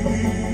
you.